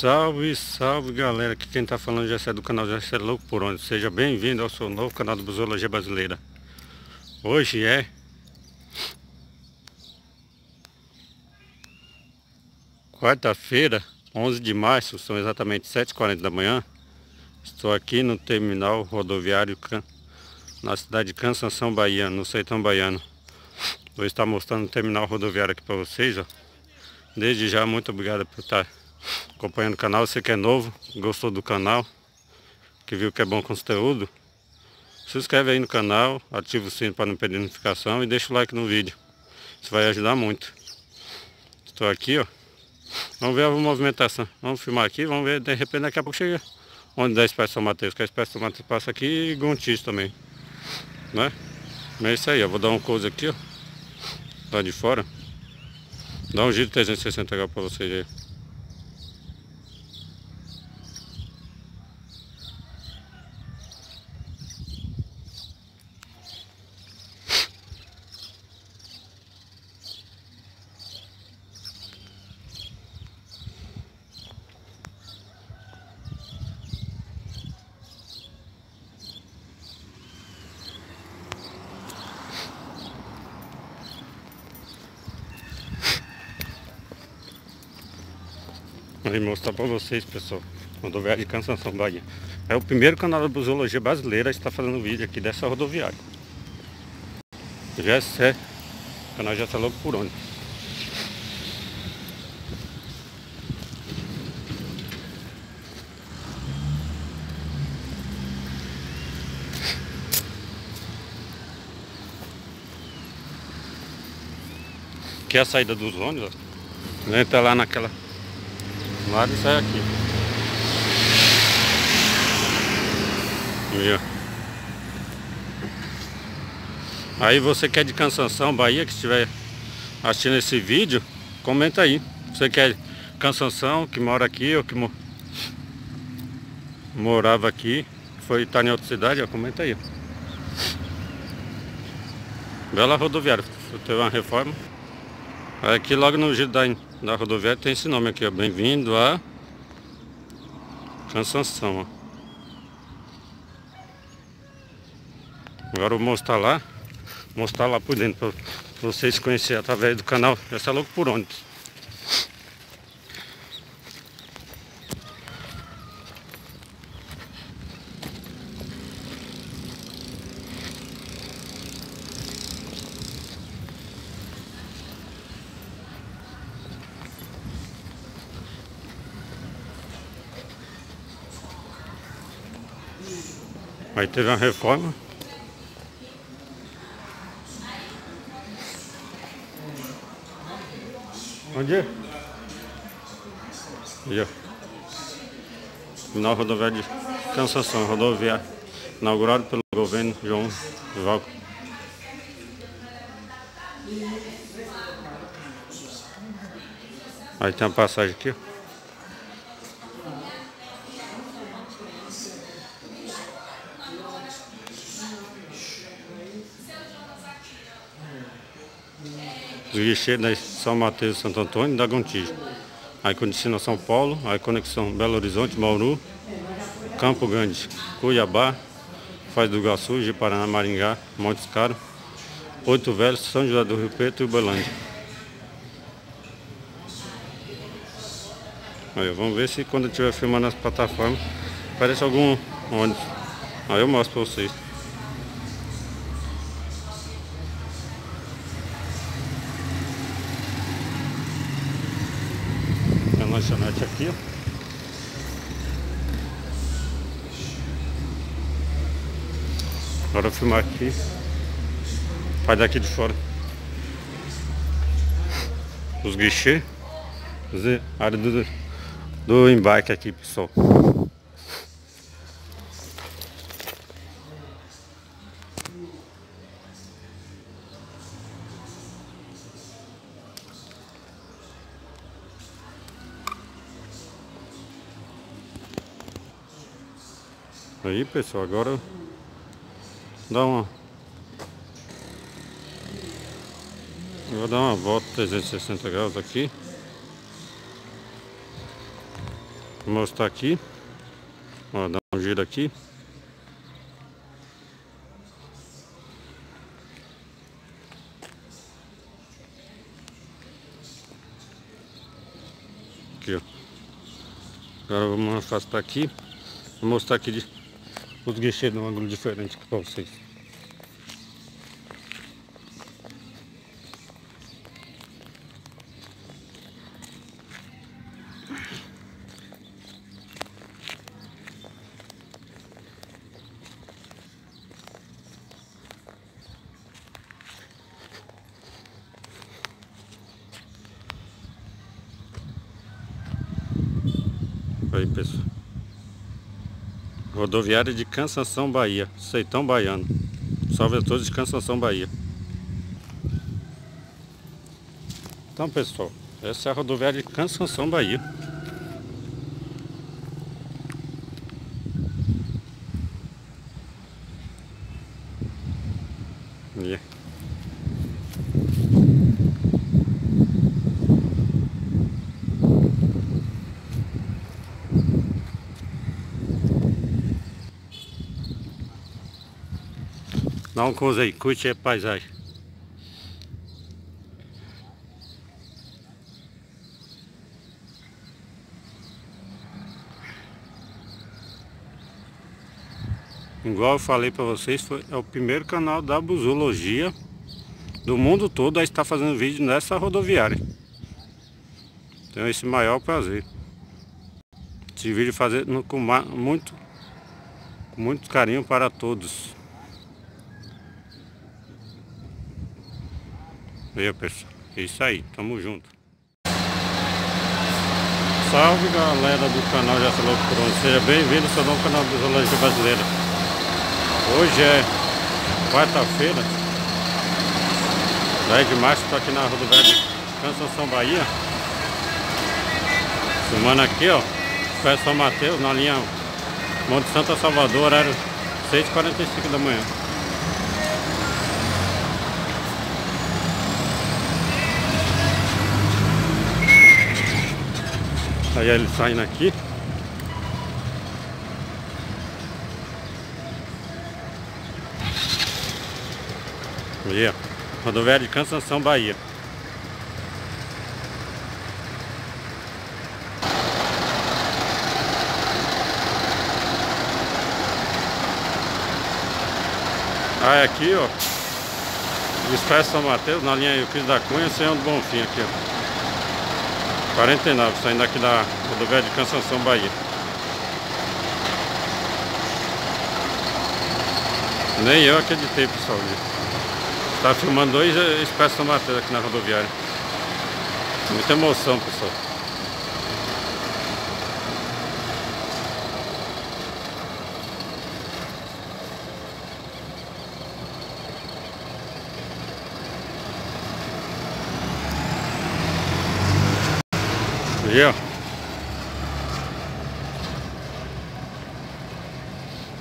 Salve, salve galera, aqui quem tá falando já é do canal Já é Louco Por Onde. Seja bem-vindo ao seu novo canal do Busologia Brasileira. Hoje é Quarta-feira, 11 de março, são exatamente 7h40 da manhã. Estou aqui no terminal rodoviário na cidade de Cansanção, Bahia, no Sertão Baiano. Vou estar mostrando o terminal rodoviário aqui para vocês, ó. Desde já, muito obrigado por estar acompanhando o canal. Você que é novo, gostou do canal, que viu que é bom conteúdo, se inscreve aí no canal, ativa o sino para não perder notificação e deixa o like no vídeo. Isso vai ajudar muito. Estou aqui, ó. Vamos ver a movimentação. Vamos filmar aqui, vamos ver, de repente daqui a pouco chega onde da Espécie São Mateus, que a Espécie São Mateus passa aqui e Gontis também. Né? Mas é isso aí, ó. Vou dar um close aqui, ó. Lá de fora. Dá um giro 360 graus para vocês aí. Vou mostrar para vocês, pessoal. Rodoviária de Cansanção, Bahia. É o primeiro canal da Busologia brasileira a estar fazendo vídeo aqui dessa rodoviária. Já é, o canal já está logo por onde. Aqui é a saída dos ônibus, ó. Entra lá naquela lado e sai aqui. Aí, aí você que é de Cansanção, Bahia, que estiver assistindo esse vídeo, comenta aí. Você que é Cansanção, que mora aqui ou que mo morava aqui, foi estar tá em outra cidade, ó, comenta aí. Bela rodoviária, teve uma reforma. Aqui logo no giro da, da rodoviária tem esse nome aqui, ó. Bem-vindo a Cansanção, ó. Agora eu vou mostrar lá, mostrar lá por dentro para vocês conhecerem através do canal. Essa louco por onde. Aí teve uma reforma. Onde é? Aí, ó. Rodoviária de Cansação, rodoviária inaugurado pelo governo João Valco. Aí tem uma passagem aqui, ó. Os guichês da São Mateus Santo Antônio e da Gontijo. Aí conexão São Paulo, aí conexão Belo Horizonte, Mauru, Campo Grande, Cuiabá, Faz do Iguaçu, Paraná, Maringá, Montes Caro, Oito Velhos, São José do Rio Preto e Uberlândia. Aí, vamos ver se quando eu estiver filmando as plataformas aparece algum ônibus. Aí eu mostro para vocês. lanchonete aqui, ó. Agora filmar aqui. Faz daqui de fora. Os guichês. A área do, do embarque aqui, pessoal. Aí pessoal, agora dá uma Vou dar uma volta 360 graus aqui Vou mostrar aqui. Ó, dá um giro aqui. Aqui, ó. Agora vamos afastar aqui. Vou mostrar aqui de, os guichês num ângulo diferente para vocês. Aí pessoal Rodoviária de Cansanção Bahia. Seitão Baiano. Salve a todos de Cansanção Bahia. Então pessoal Essa é a rodoviária de Cansanção Bahia Dá um close aí, curte a paisagem. Igual eu falei para vocês, foi, é o primeiro canal da busologia do mundo todo a estar fazendo vídeo nessa rodoviária. Tenho esse maior prazer. Esse vídeo fazer com muito, com muito carinho para todos. Viu pessoal? É isso aí, tamo junto. Salve galera do canal Jessa onde. Seja bem-vindo ao seu novo canal de Zoologia Brasileira. Hoje é quarta-feira, 10 de março, estou aqui na rodoviária de Canção Bahia. Semana aqui, ó, Pé São Mateus, na linha Monte Santa Salvador, horário 6h45 da manhã. Aí ele saindo aqui. Aí, ó. Rodoviária de Cansanção, Bahia. Aí aqui, ó. Expresso São Mateus, na linha Euclides da Cunha, Senhor do Bonfim aqui, ó. 49, saindo aqui da rodovia de Cansanção, Bahia. Nem eu acreditei, pessoal. Está filmando dois espécies de aqui na rodoviária. Muita emoção, pessoal. Aí, ó.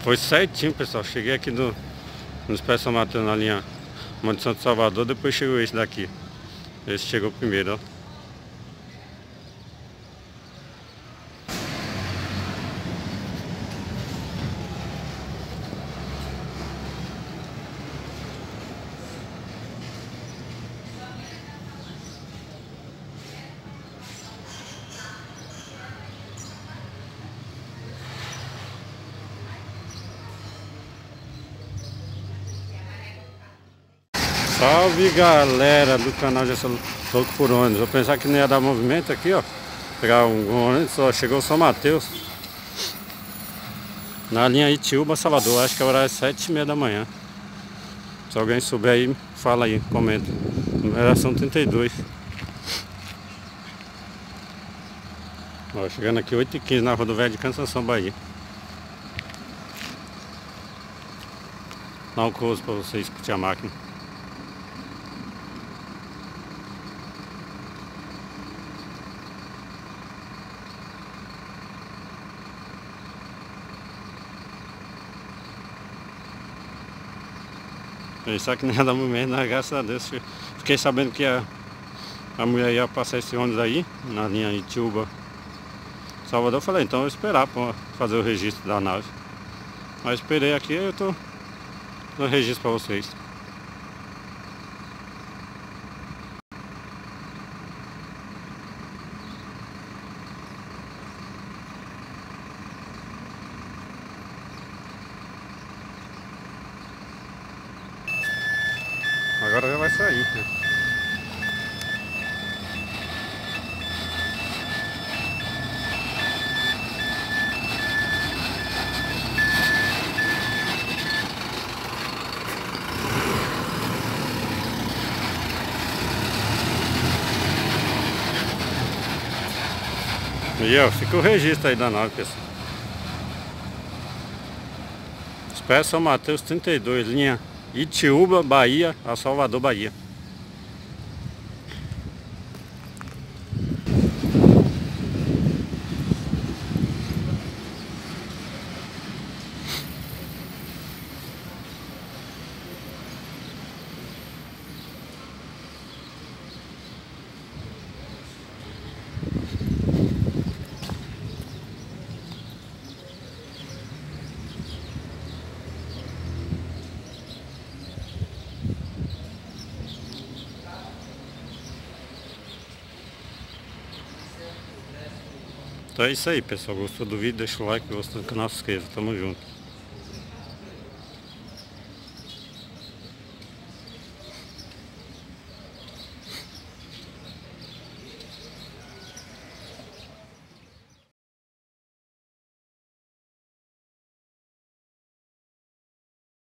Foi certinho, pessoal. Cheguei aqui no, pés São Mateus na linha Monte Santo Salvador, depois chegou esse daqui. Esse chegou primeiro, ó. Salve galera do canal de Louco por Ônibus. Eu pensar que não ia dar movimento aqui, ó. Pegar um ônibus, só chegou São Mateus. Na linha Itiúba, Salvador. Acho que é horário sete e meia da manhã. Se alguém souber aí, fala aí, comenta. Numeração 32. Ó, chegando aqui 8h15 na rodovia de Cansação, Bahia. Dá um close pra vocês que tinha máquina. Pensar que dar movimento, mas graças a Deus fiquei sabendo que a, a mulher ia passar esse ônibus aí, na linha Itiúba Salvador, eu falei, então eu vou esperar para fazer o registro da nave. Mas esperei aqui, eu tô no registro para vocês. Agora já vai sair, né? E ó, fica o registro aí da nave, pessoal. Espécie São Mateus 32, linha Itiúba, Bahia, a Salvador, Bahia. Então é isso aí, pessoal. Gostou do vídeo? Deixa o like, gostou do canal, se inscreva. Tamo junto.